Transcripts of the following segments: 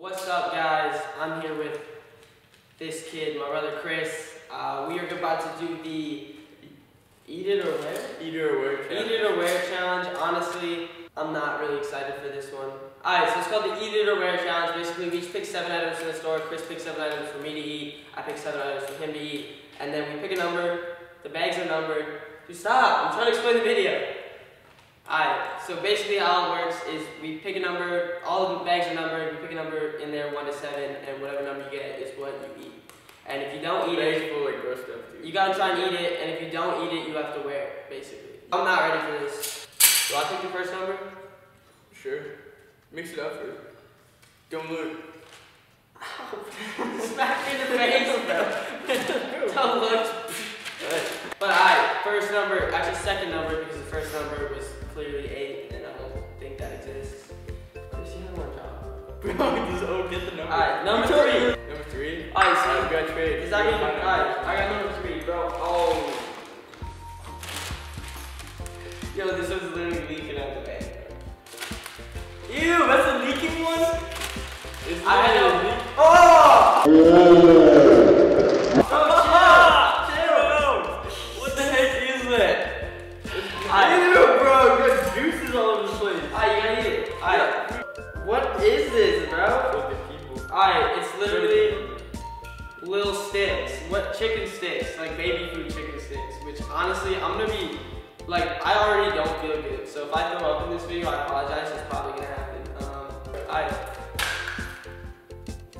What's up, guys? I'm here with this kid, my brother Chris. Uh, we are about to do the Eat It or Wear? Eat it or wear challenge. Eat. It or Wear challenge. Honestly, I'm not really excited for this one. Alright, so it's called the Eat It or Wear challenge. Basically, we each pick seven items from the store. Chris picks seven items for me to eat. I pick seven items for him to eat. And then we pick a number. The bags are numbered. Dude, stop! I'm trying to explain the video. Alright, so basically how it works is we pick a number, all of the bags are numbered, we pick a number in there, 1 to 7, and whatever number you get is what you eat. And if you don't eat it, full of like gross stuff, dude. you gotta try and eat it, and if you don't eat it, you have to wear it, basically. I'm not ready for this. Do I pick the first number? Sure. Mix it up first. Don't look. Smack me in the face, bro. don't look. But alright, first number, actually second number, because the first number was clearly 8, and I don't think that exists. Chris, you have one job. Bro, just oh, get the number. Alright, number You told me. three. Number three. Alright, so Alright, we got trade. Does that mean, alright. I got number three, bro. Oh. Yo, this was literally leaking out the bag. Ew, that's a leaking one? It's I had literally no- leak- Oh! Alright.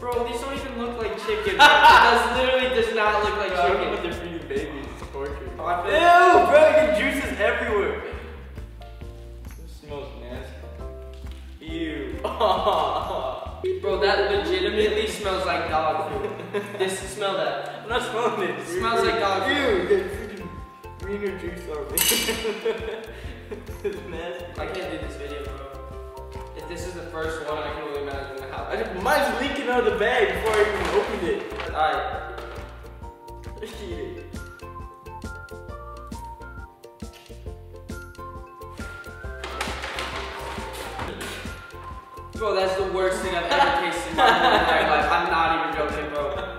Bro, these don't even look like chicken. bro. That literally does not look like I what chicken. they're feeding babies. It's torture. Oh, I Ew, bro, you get juices everywhere. This smells nasty. Ew. Bro, that legitimately smells like dog food. This smell that. I'm not smelling it. It smells like dog food. Ew, freaking greener juice on me. it's nasty. I can't do this video, bro. If this is the first one, mine's leaking out of the bag before I even opened it. Alright. Eat it. Bro, that's the worst thing I've ever tasted in my entire life. I'm not even joking, bro.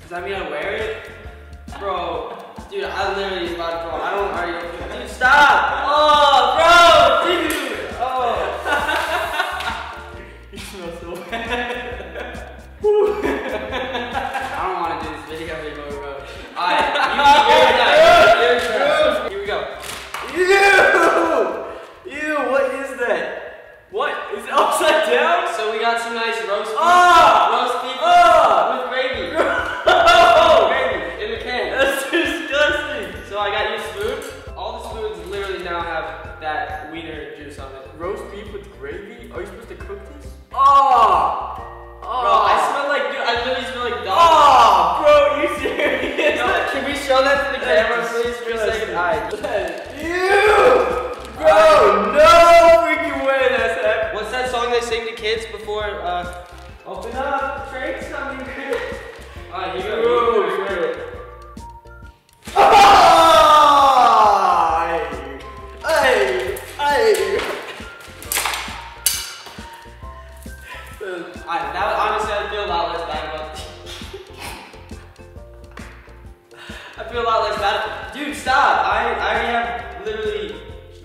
Does that mean I wear it? Bro, dude, I literally is about to throw. I don't already. Dude, stop! Oh, bro, dude! I don't want to do this video anymore, bro. Alright, you, you're done. Here we go. Ew! Ew, what is that? What? Is it upside down? So we got some nice roast beef. Ah! Stop! I, I have literally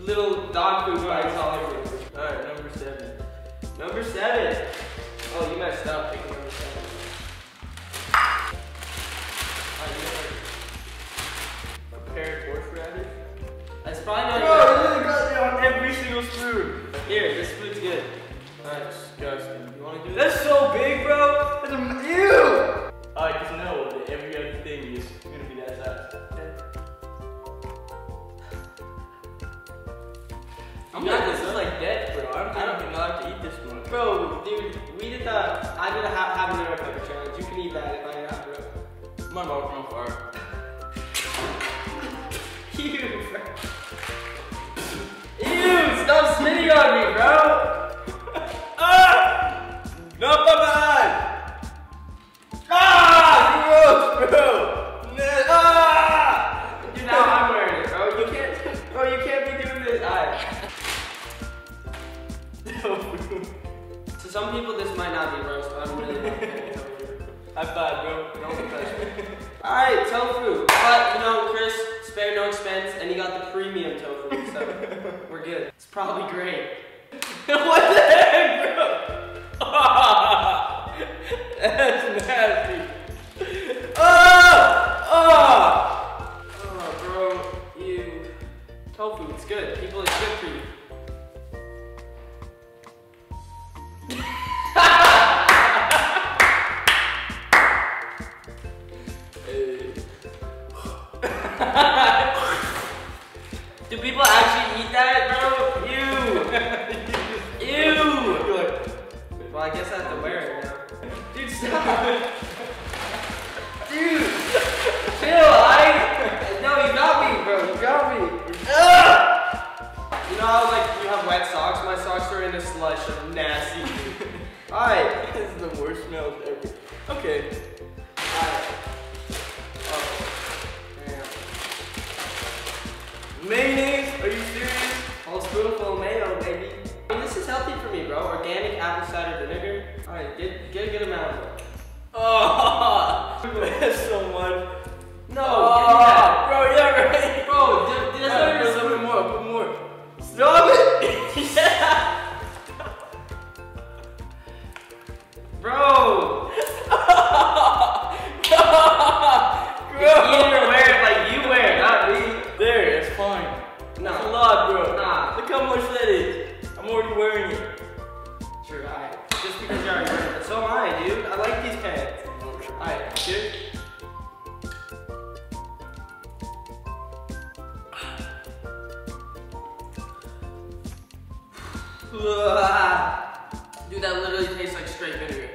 little dog food bites all over me. Alright, number seven. Number seven. Oh, you messed up picking number seven. You got Prepared horseradish. That's probably not Bro, even- you really got it on every single spoon. Here, this food's good. Alright, Disgusting. you wanna do this? That's so big, bro. That's a ew. I did a ha- habanero pepper challenge. You can eat that if I did eat habanero. My mouth on fire. Ew, bro. Ew, stop spitting on me, bro. We're good. It's probably great. what the heck, bro? That's nasty. Ah! Ah! Oh, bro, ew. Tofu, it's good. People, it's good for you. Do people actually eat that, bro? Ew. Ew. You're like, Well, I guess I have to wear it now. Dude, stop. Dude, chill. I no, you got me, bro. You got me. You know how like you have wet socks? My socks are in a slush of nasty. All right. this is the worst smell ever. Okay. Or wear it like you wear it, not me. There, it's fine. That's a lot, bro. Nah. Look how much that is. I'm already wearing it. Sure, alright. Just because you're already wearing it. So am I, dude. I like these pants. Alright, cheers. Dude, that literally tastes like straight vinegar.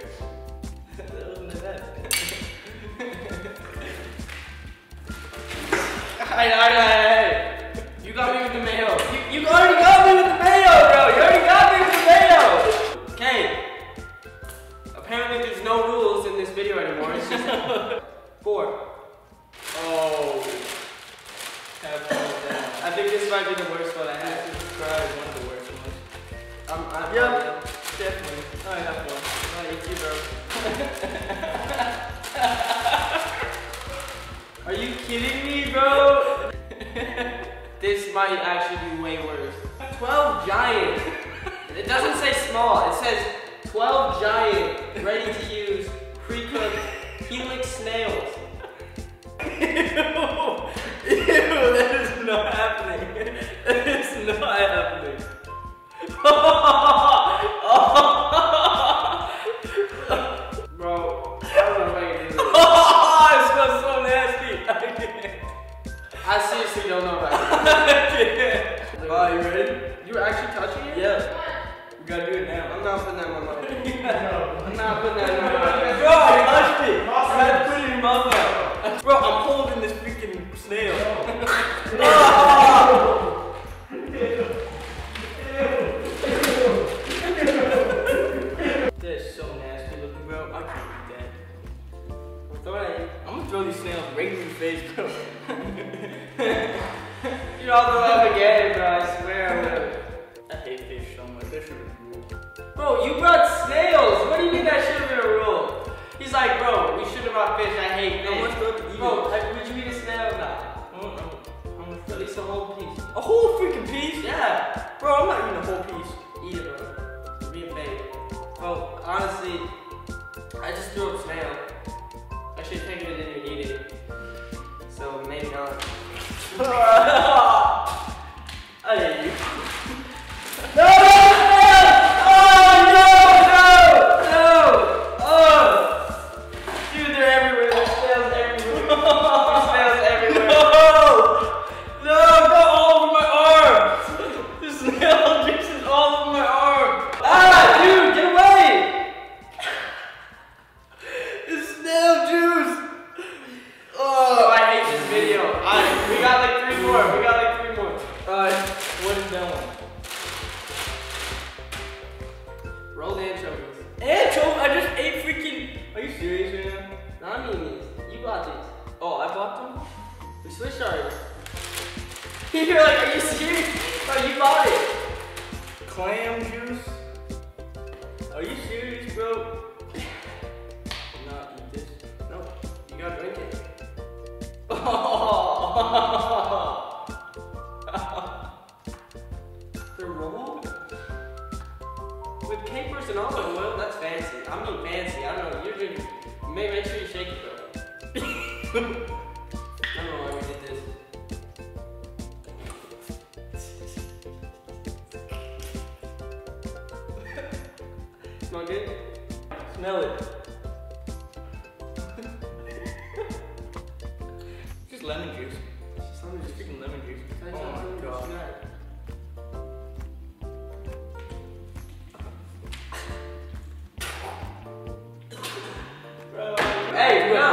Alright, alright, alright. You got me with the mayo. You, you already got me with the mayo, bro. You already got me with the mayo. Okay. Apparently, there's no rules in this video anymore. It's just four. Oh. Have fun with that. I think this might be the worst one I This had. is probably one of the worst ones. I'm, I'm Yeah. Definitely. I have one. Alright, you bro. Are you kidding me, bro? Might actually be way worse. 12 giant. It doesn't say small, it says 12 giant, ready to use, pre-cooked helix snails. Ew, ew, that is not happening. That is not happening. Bro, oh, I seriously don't know I can't. can. Oh, you ready? You were actually touching it? Yeah. You up again, bro. I swear I hate fish so much. That should be rule. Bro, you brought snails. What do you mean that should have been a rule? He's like, bro, we should have brought fish. I hate How much fish. do I have to eat? Bro, like, would you eat a snail or not? I don't know. How much At least a whole piece. A whole freaking piece? Yeah. Bro, I'm not eating a whole piece. Eat it, bro. You're being. Bro, honestly, I just threw up snail. I should have taken it and didn't eat it. So maybe not. Smell good? Smell it. Just lemon juice. Just freaking lemon juice. Oh my god. Bro. Hey, you no.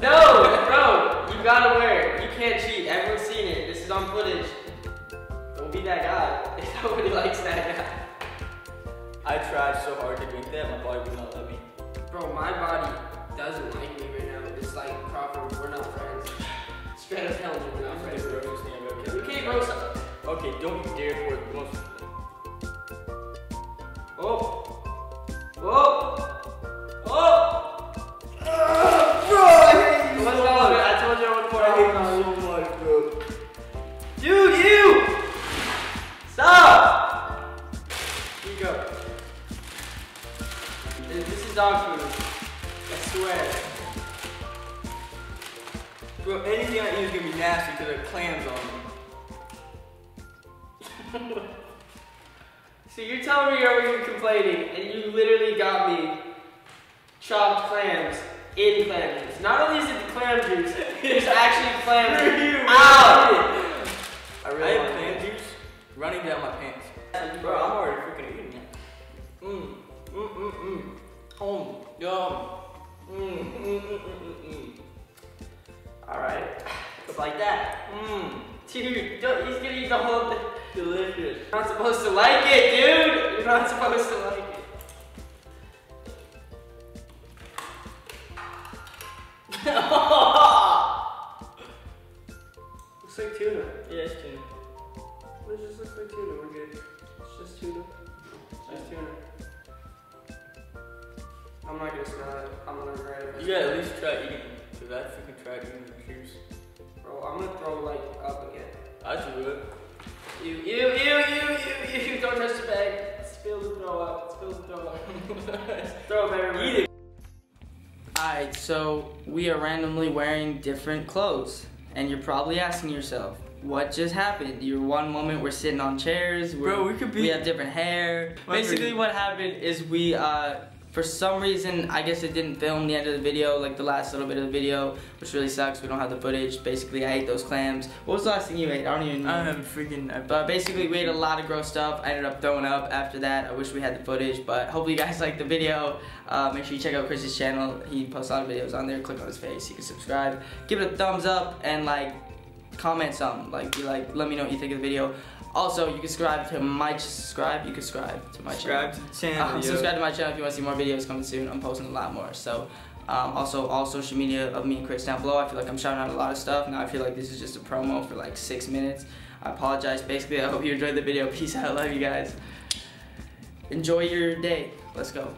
No, bro, you gotta wear it. You can't cheat. Everyone's seen it. This is on footage. Don't be that guy. Nobody likes that guy. I tried so hard to drink that, my body would not let me. Bro, my body doesn't like me right now. It's like Crawford, we're not friends. Straight up hell, we're not friends. You can't grow something. Okay, don't you dare for it. Oh. So you're telling me you're over here complaining, and you literally got me chopped clams in clam juice. Not only is it the clam juice, it's actually clam juice. Ow! I I really have want clam it. juice running down my pants. Bro, I'm already freaking eating it. Mmm, mmm, mmm, mmm. Oh, yum. Mmm, mmm, mmm, mmm, mmm, mmm. Alright. It's like that. Mmm, Dude, don't, he's gonna eat the whole thing. Delicious. You're not supposed to like it, dude! You're not supposed to like it. Looks like tuna. Yeah, it's tuna. It just looks like tuna. We're good. It's just tuna. It's just tuna. I'm not gonna smell it. I'm gonna regret it. You gotta at least try eating it. Cause I freaking tried eating the juice. Bro, I'm gonna throw like up again. I do it. You, you, you, you, you, you. Don't touch the bag. Spill the throw up. Spill the throw up. throw up everywhere. Eat it. Alright, so we are randomly wearing different clothes. And you're probably asking yourself, what just happened? You're one moment we're sitting on chairs. We're, Bro, we could be- We have different hair. Basically, what happened is we, uh, for some reason, I guess it didn't film the end of the video, like the last little bit of the video, which really sucks. We don't have the footage. Basically, I ate those clams. What was the last thing you ate? I don't even know. I am freaking. I, But basically, we ate a lot of gross stuff. I ended up throwing up after that. I wish we had the footage, but hopefully, you guys liked the video. Uh, make sure you check out Chris's channel. He posts a lot of videos on there. Click on his face. You can subscribe. Give it a thumbs up and like comment something. Like, be like, let me know what you think of the video. Also, you can subscribe to my subscribe. You can subscribe to my subscribe channel. to channel. Um, subscribe to my channel if you want to see more videos coming soon. I'm posting a lot more. So, um, also all social media of me and Chris down below. I feel like I'm shouting out a lot of stuff. Now I feel like this is just a promo for like six minutes. I apologize. Basically, I hope you enjoyed the video. Peace out. Love you guys. Enjoy your day. Let's go.